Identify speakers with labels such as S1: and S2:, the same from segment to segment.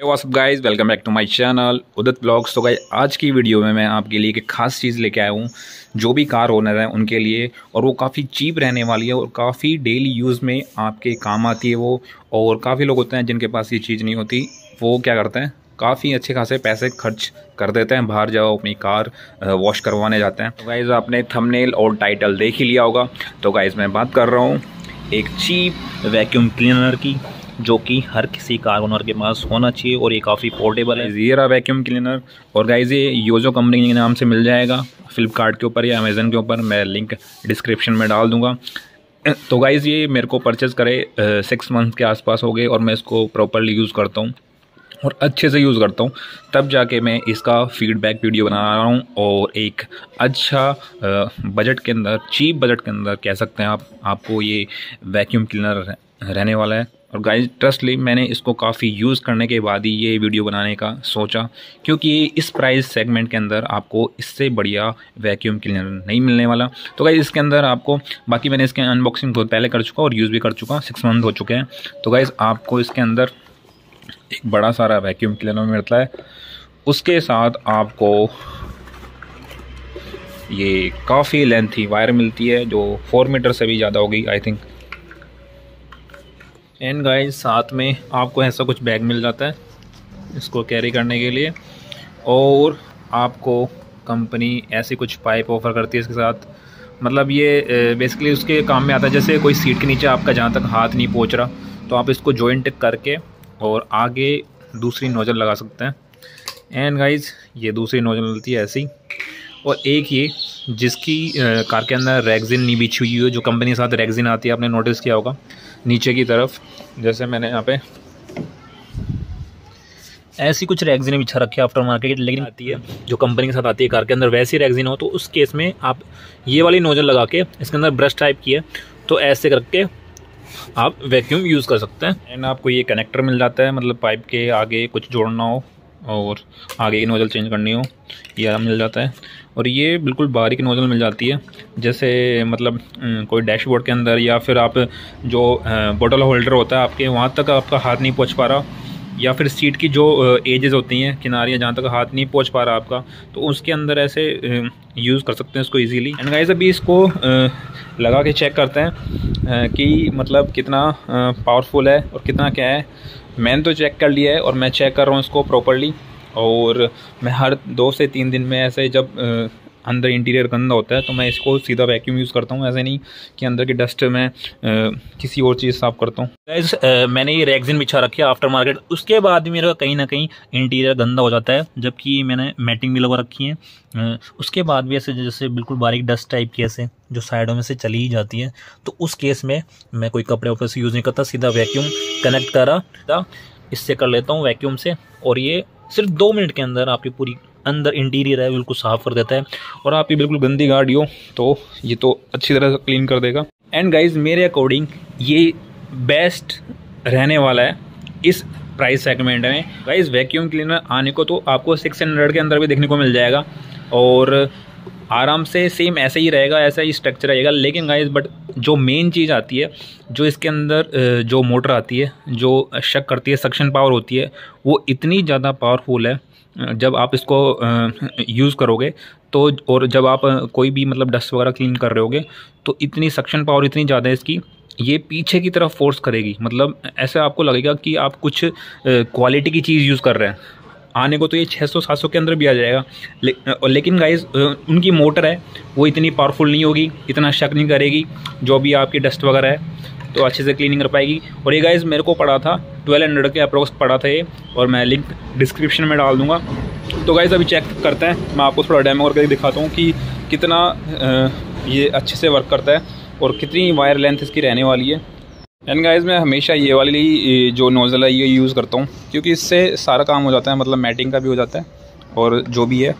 S1: WhatsApp guys welcome back to my channel Udit blogs तो guys आज की video में मैं आपके लिए एक खास चीज़ लेके आया हूँ, जो भी कार ओनर हैं उनके लिए, और वो काफ़ी चीप रहने वाली है और काफ़ी डेली यूज़ में आपके काम आती है वो, और काफ़ी लोग होते हैं जिनके पास ये चीज़ नहीं होती। वो क्या करते हैं? काफ़ी अच्छे खासे पैसे खर्च कर देते हैं, बाहर जाओ, अपनी कार वॉश करवाने जाते हैं। तो गाइज़ आपने थंबनेल और टाइटल देख ही लिया होगा। तो गाइज़ मैं बात कर रहा हूँ एक चीप वैक्यूम क्लीनर की। जो कि हर किसी कार ओनर के पास होना चाहिए और ये काफ़ी पोर्टेबल है। रहा वैक्यूम क्लीनर और गाइज़ ये योजो कंपनी के नाम से मिल जाएगा। फ्लिपकार्ट के ऊपर या अमेज़न के ऊपर मैं लिंक डिस्क्रिप्शन में डाल दूँगा। तो गाइज़ ये मेरे को परचेज़ करे सिक्स मंथ के आसपास हो गए और मैं इसको प्रॉपरली यूज़ करता हूँ और अच्छे से यूज़ करता हूँ। तब जाके मैं इसका फीडबैक वीडियो बना रहा हूँ और एक अच्छा बजट के अंदर चीप बजट के अंदर कह सकते हैं आप, आपको ये वैक्यूम क्लीनर रहने वाला है। और गाइस ट्रस्टली मैंने इसको काफ़ी यूज़ करने के बाद ही ये वीडियो बनाने का सोचा, क्योंकि इस प्राइस सेगमेंट के अंदर आपको इससे बढ़िया वैक्यूम क्लीनर नहीं मिलने वाला। तो गाइज़ इसके अंदर आपको, बाकी मैंने इसके अनबॉक्सिंग बहुत पहले कर चुका और यूज़ भी कर चुका सिक्स मंथ हो चुके हैं। तो गाइज़ आपको इसके अंदर एक बड़ा सारा वैक्यूम क्लीनर मिलता है। उसके साथ आपको ये काफ़ी लेंथी वायर मिलती है, जो फोर मीटर से भी ज़्यादा होगी आई थिंक एंड गाइस साथ में आपको ऐसा कुछ बैग मिल जाता है इसको कैरी करने के लिए। और आपको कंपनी ऐसी कुछ पाइप ऑफ़र करती है इसके साथ। मतलब ये बेसिकली उसके काम में आता है, जैसे कोई सीट के नीचे आपका जहाँ तक हाथ नहीं पहुँच रहा तो आप इसको जॉइंट करके और आगे दूसरी नोज़ल लगा सकते हैं। एंड गाइज़ ये दूसरी नोज़ल मिलती है ऐसी। और एक ये, जिसकी कार के अंदर रैगजिन नहीं बिछी हुई है, जो कंपनी के साथ रैगजिन आती है, आपने नोटिस किया होगा। नीचे की तरफ़ जैसे मैंने यहाँ पे ऐसी कुछ रैगजिन बिछा रखी है आफ्टर मार्केट लेकिन आती है। जो कंपनी के साथ आती है कार के अंदर वैसी रैगजिन हो तो उस केस में आप ये वाली नोजल लगा के इसके अंदर ब्रश टाइप की है तो ऐसे करके आप वैक्यूम यूज़ कर सकते हैं। एंड आपको ये कनेक्टर मिल जाता है मतलब पाइप के आगे कुछ जोड़ना हो। और आगे की नोज़ल चेंज करनी हो, ये आराम मिल जाता है। और ये बिल्कुल बारीक नोज़ल मिल जाती है, जैसे मतलब कोई डैशबोर्ड के अंदर या फिर आप जो बोटल होल्डर होता है आपके, वहाँ तक आपका हाथ नहीं पहुँच पा रहा। या फिर सीट की जो एजेस होती हैं किनारियाँ जहाँ तक हाथ नहीं पहुँच पा रहा आपका तो उसके अंदर ऐसे यूज़ कर सकते हैं इसको इजीली एंड गाइस अभी इसको लगा के चेक करते हैं कि मतलब कितना पावरफुल है और कितना क्या है. मैंने तो चेक कर लिया है और मैं चेक कर रहा हूँ इसको प्रॉपरली और मैं हर दो से तीन दिन में ऐसे जब अंदर इंटीरियर गंदा होता है तो मैं इसको सीधा वैक्यूम यूज़ करता हूँ। ऐसे नहीं कि अंदर की डस्ट मैं किसी और चीज़ साफ़ करता हूँ। मैंने ये रैगजिन बिछा रखी है आफ्टर मार्केट उसके बाद भी मेरा कहीं ना कहीं इंटीरियर गंदा हो जाता है, जबकि मैंने मैटिंग भी लगा रखी है। उसके बाद भी ऐसे जैसे बिल्कुल बारीक डस्ट टाइप की ऐसे, जो साइडों में से चली ही जाती है तो उस केस में मैं कोई कपड़े वपड़े से यूज़ नहीं करता, सीधा वैक्यूम कनेक्ट करा इससे कर लेता हूँ वैक्यूम से, और ये सिर्फ़ दो मिनट के अंदर आपकी पूरी अंदर इंटीरियर है, बिल्कुल साफ़ कर देता है। और आपकी बिल्कुल गंदी गाड़ी हो तो ये तो अच्छी तरह से क्लीन कर देगा। एंड गाइज़ मेरे अकॉर्डिंग ये बेस्ट रहने वाला है इस प्राइस सेगमेंट में। गाइज़ वैक्यूम क्लीनर आने को तो आपको सिक्स हंड्रेड के अंदर भी देखने को मिल जाएगा। और आराम से सेम ऐसे ही रहेगा, ऐसा ही स्ट्रक्चर रहेगा। लेकिन गाइज़ बट जो मेन चीज़ आती है, जो इसके अंदर जो मोटर आती है, जो शक करती है सक्शन पावर होती है, वो इतनी ज़्यादा पावरफुल है, जब आप इसको यूज़ करोगे तो और जब आप कोई भी मतलब डस्ट वगैरह क्लीन कर रहे होगे तो इतनी सक्शन पावर इतनी ज़्यादा है इसकी, ये पीछे की तरफ़ फोर्स करेगी। मतलब ऐसे आपको लगेगा कि आप कुछ क्वालिटी की चीज़ यूज़ कर रहे हैं। आने को तो ये 600 700 के अंदर भी आ जाएगा। ले, लेकिन गाइज़ उनकी मोटर है वो इतनी पावरफुल नहीं होगी इतना शक नहीं करेगी जो भी आपकी डस्ट वगैरह है तो अच्छे से क्लीनिंग कर पाएगी। और ये गाइज़ मेरे को पड़ा था ट्वेल्व हंड्रेड के अप्रोक्स पड़ा था ये और मैं लिंक डिस्क्रिप्शन में डाल दूँगा। तो गाइज़ अभी चेक करते हैं मैं आपको थोड़ा डेमो करके दिखाता हूँ कि कितना ये अच्छे से वर्क करता है और कितनी वायर लेंथ इसकी रहने वाली है। एंड गाइज़ मैं हमेशा ये वाली जो नोज़ल है, ये यूज़ करता हूँ, क्योंकि इससे सारा काम हो जाता है मतलब मैटिंग का भी हो जाता है, और जो भी है,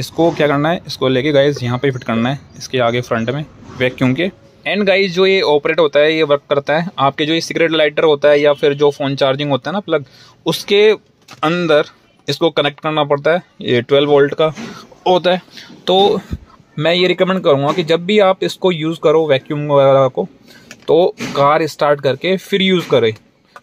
S1: इसको क्या करना है, इसको लेके गाइज़ यहाँ पे फिट करना है, इसके आगे फ्रंट में वैक्यूम के एंड गाइज़ जो ये ऑपरेट होता है, ये वर्क करता है, आपके जो ये सिगरेट लाइटर होता है, या फिर जो फ़ोन चार्जिंग होता है ना प्लग उसके अंदर इसको कनेक्ट करना पड़ता है, ये ट्वेल्व वोल्ट का होता है। तो मैं ये रिकमेंड करूँगा कि जब भी आप इसको यूज़ करो वैक्यूम वगैरह को तो कार स्टार्ट करके फिर यूज़ करें।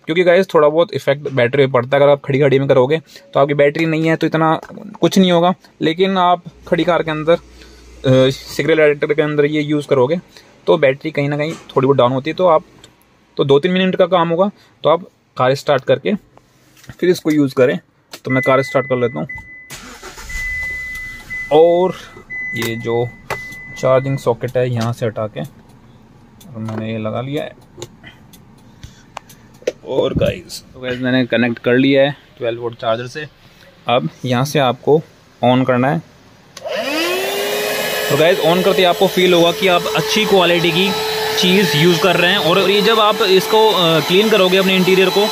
S2: क्योंकि गाइज़ थोड़ा बहुत इफ़ेक्ट बैटरी में पड़ता है। अगर आप खड़ी खड़ी में करोगे तो आपकी बैटरी नहीं है तो इतना कुछ नहीं होगा। लेकिन आप खड़ी कार के अंदर सिगरेट एडिटर के अंदर ये यूज़ करोगे तो बैटरी कहीं ना कहीं थोड़ी बहुत डाउन होती है। तो आप तो दो तीन मिनट का काम होगा तो आप कार स्टार्ट करके फिर इसको यूज़ करें। तो मैं कार स्टार्ट कर लेता हूँ। और ये जो चार्जिंग सॉकेट है, यहाँ से हटा के और मैंने ये लगा लिया है। और गाइस तो गाइस मैंने कनेक्ट कर लिया है 12 वोल्ट चार्जर से। अब यहाँ से आपको ऑन करना है।
S1: तो गाइज़ ऑन करते आपको फील होगा कि आप अच्छी क्वालिटी की चीज़ यूज़ कर रहे हैं। और ये जब आप इसको क्लीन करोगे अपने इंटीरियर को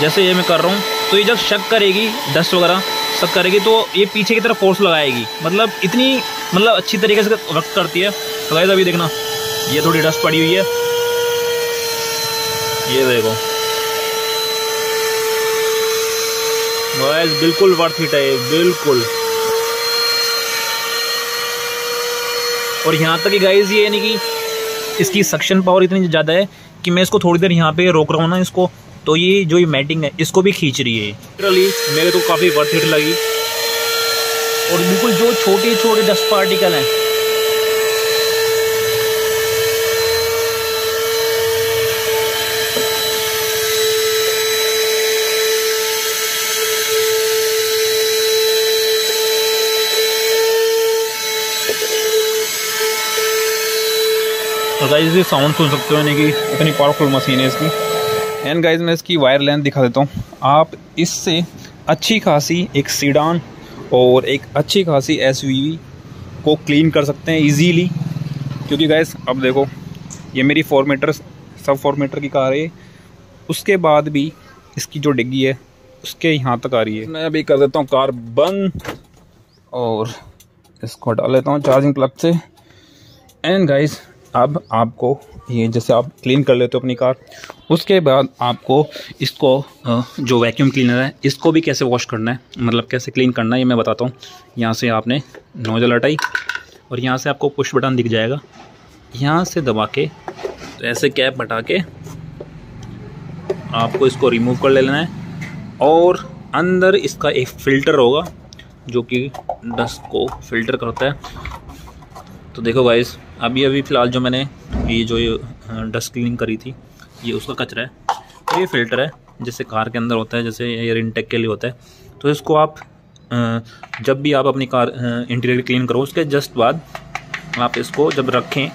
S1: जैसे ये मैं कर रहा हूँ तो ये जब शक करेगी डस्ट वगैरह शक करेगी तो ये पीछे की तरफ़ फोर्स लगाएगी। मतलब इतनी मतलब अच्छी तरीके से वर्क करती है। तो गाइज़ अभी देखना। ये थोड़ी डस्ट पड़ी हुई है। ये देखो। बिल्कुल वर्थ इट है बिल्कुल। और यहाँ तक कि गाइज़ ये यानी कि इसकी सक्शन पावर इतनी ज़्यादा है कि मैं इसको थोड़ी देर यहाँ पे रोक रहा हूँ ना इसको तो ये जो ये मैटिंग है, इसको भी खींच रही है। लिटरली मेरे तो काफ़ी वर्थ इट लगी। और बिल्कुल जो छोटे छोटे डस्ट पार्टिकल हैं तो गाइज़ ये साउंड सुन सकते हो, यानी कि इतनी पावरफुल मशीन है इसकी।
S2: एंड गाइज़ मैं इसकी वायर लेंथ दिखा देता हूँ। आप इससे अच्छी खासी एक सीडान और एक अच्छी खासी एस को क्लीन कर सकते हैं इजीली क्योंकि गाइज़ अब देखो, ये मेरी four meter sub four meter की कार है। उसके बाद भी इसकी जो डिग्गी है, उसके यहाँ तक आ रही है। मैं अभी कर देता हूँ कार बंद और इसको हटा लेता हूँ चार्जिंग प्लग से। एंड गाइज़ अब आपको ये जैसे आप क्लीन कर लेते हो अपनी कार उसके बाद आपको इसको जो वैक्यूम क्लीनर है, इसको भी कैसे वॉश करना है मतलब कैसे क्लीन करना है, ये मैं बताता हूँ। यहाँ से आपने नोजल हटाई और यहाँ से आपको पुश बटन दिख जाएगा। यहाँ से दबा के तो ऐसे कैप हटा के आपको इसको रिमूव कर लेना है और अंदर इसका एक फ़िल्टर होगा, जो कि डस्ट को फ़िल्टर करता है। तो देखो गाइस अभी अभी फ़िलहाल जो मैंने ये जो ये डस्ट क्लीनिंग करी थी, ये उसका कचरा है। तो ये फ़िल्टर है, जैसे कार के अंदर होता है, जैसे एयर इनटेक के लिए होता है। तो इसको आप जब भी आप अपनी कार इंटीरियर क्लीन करो, उसके जस्ट बाद आप इसको जब रखें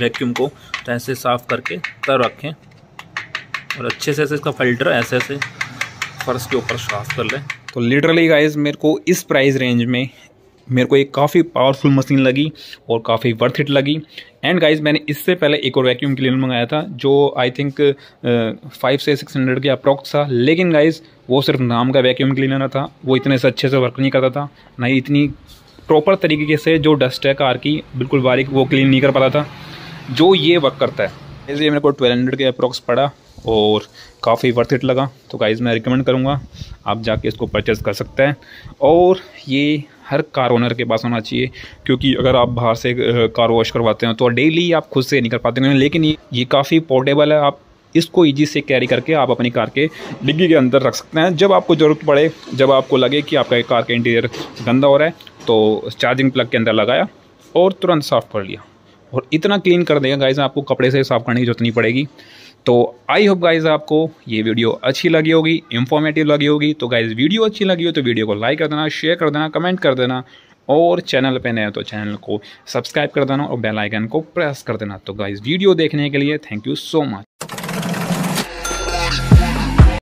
S2: वैक्यूम को तो ऐसे साफ़ करके तब रखें। और अच्छे से ऐसे इसका फ़िल्टर ऐसे ऐसे फर्श के ऊपर साफ़ कर लें। तो लिटरली गाइज़ मेरे को इस प्राइस रेंज में मेरे को एक काफ़ी पावरफुल मशीन लगी और काफ़ी वर्थ इट लगी। एंड गाइज़ मैंने इससे पहले एक और वैक्यूम क्लीनर मंगाया था, जो आई थिंक फाइव से सिक्स हंड्रेड के अप्रॉक्स था। लेकिन गाइज़ वो सिर्फ़ नाम का वैक्यूम क्लीनर था, वो इतने से अच्छे से वर्क नहीं करता था, ना ही इतनी प्रॉपर तरीके से जो डस्ट है कार की, बिल्कुल बारीक वो क्लीन नहीं कर पाता था। जो ये वर्क करता है। इसलिए मेरे को ट्वेल्व हंड्रेड के अप्रॉक्स पड़ा और काफ़ी वर्थ इट लगा। तो गाइज़ मैं रिकमेंड करूँगा, आप जाके इसको परचेज़ कर सकते हैं। और ये हर कार ओनर के पास होना चाहिए, क्योंकि अगर आप बाहर से कार वॉश करवाते हैं तो डेली आप खुद से नहीं कर पाते हैं। लेकिन ये काफ़ी पोर्टेबल है, आप इसको ईजी से कैरी करके आप अपनी कार के डिग्गी के अंदर रख सकते हैं। जब आपको ज़रूरत पड़े, जब आपको लगे कि आपका कार का इंटीरियर गंदा हो रहा है तो चार्जिंग प्लग के अंदर लगाया और तुरंत साफ़ कर लिया। और इतना क्लीन कर देगा गाइज़ आपको कपड़े से साफ़ करने की ज़रूरत नहीं पड़ेगी। तो आई होप गाइज़ आपको ये वीडियो अच्छी लगी होगी इन्फॉर्मेटिव लगी होगी। तो गाइज़ वीडियो अच्छी लगी हो तो वीडियो को लाइक कर देना शेयर कर देना कमेंट कर देना और चैनल पे नए तो चैनल को सब्सक्राइब कर देना और बेल आइकन को प्रेस कर देना। तो गाइज़ वीडियो देखने के लिए थैंक यू सो मच